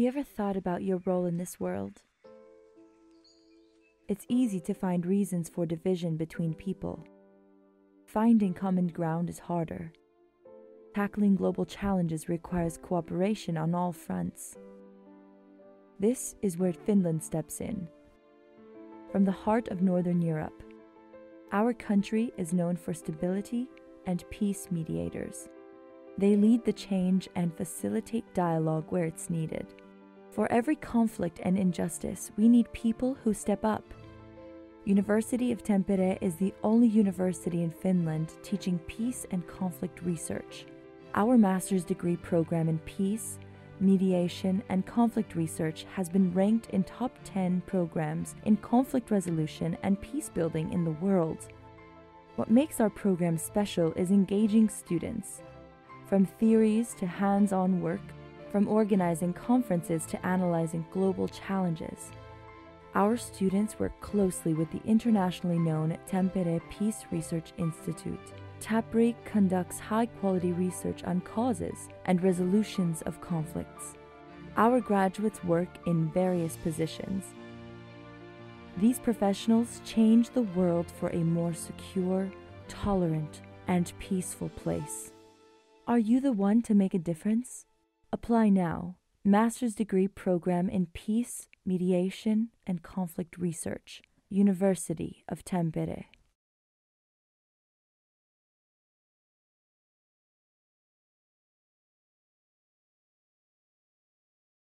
you ever thought about your role in this world? It's easy to find reasons for division between people. Finding common ground is harder. Tackling global challenges requires cooperation on all fronts. This is where Finland steps in. From the heart of Northern Europe, our country is known for stability and peace mediators. They lead the change and facilitate dialogue where it's needed. For every conflict and injustice, we need people who step up. University of Tampere is the only university in Finland teaching peace and conflict research. Our master's degree program in peace, mediation, and conflict research has been ranked in top 10 programs in conflict resolution and peace building in the world. What makes our program special is engaging students. From theories to hands on work, from organizing conferences to analyzing global challenges. Our students work closely with the internationally known Tampere Peace Research Institute. TAPRI conducts high quality research on causes and resolutions of conflicts. Our graduates work in various positions. These professionals change the world for a more secure, tolerant, and peaceful place. Are you the one to make a difference? Apply now. Master's degree program in Peace, Mediation, and Conflict Research, University of Tampere.